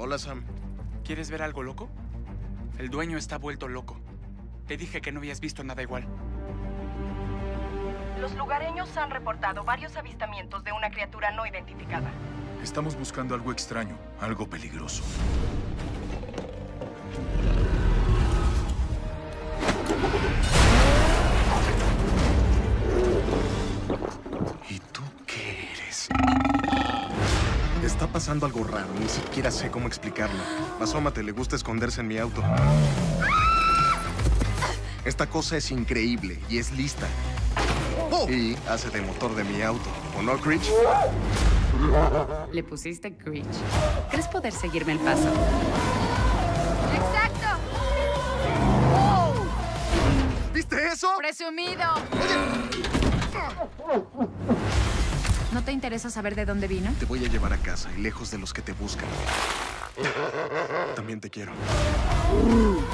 Hola, Sam. ¿Quieres ver algo loco? El dueño está vuelto loco. Te dije que no habías visto nada igual. Los lugareños han reportado varios avistamientos de una criatura no identificada. Estamos buscando algo extraño, algo peligroso. Está pasando algo raro, ni siquiera sé cómo explicarlo. Asómate, le gusta esconderse en mi auto. Esta cosa es increíble y es lista. Y hace de motor de mi auto. ¿O no, Critch? Le pusiste Critch. ¿Crees poder seguirme el paso? ¡Exacto! ¿Viste eso? ¡Presumido! ¿No te interesa saber de dónde vino? Te voy a llevar a casa y lejos de los que te buscan. También te quiero.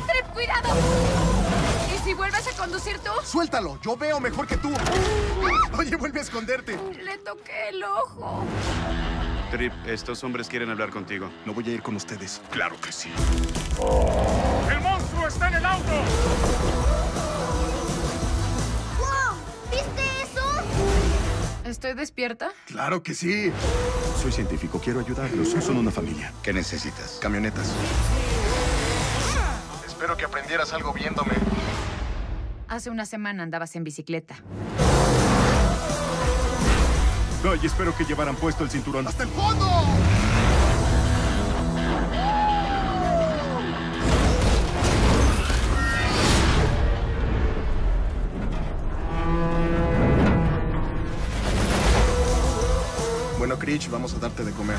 ¡Trip, cuidado! ¿Y si vuelves a conducir tú? ¡Suéltalo! Yo veo mejor que tú. Oye, vuelve a esconderte. Le toqué el ojo. Trip, estos hombres quieren hablar contigo. No voy a ir con ustedes. Claro que sí. ¡El monstruo está en el auto! ¿Estoy despierta? Claro que sí. Soy científico, quiero ayudarlos. Son una familia. ¿Qué necesitas? Camionetas. Espero que aprendieras algo viéndome. Hace una semana andabas en bicicleta. Ay, espero que llevaran puesto el cinturón. ¡Hasta el fondo! Bueno, Critch, vamos a darte de comer.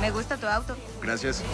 Me gusta tu auto. Gracias.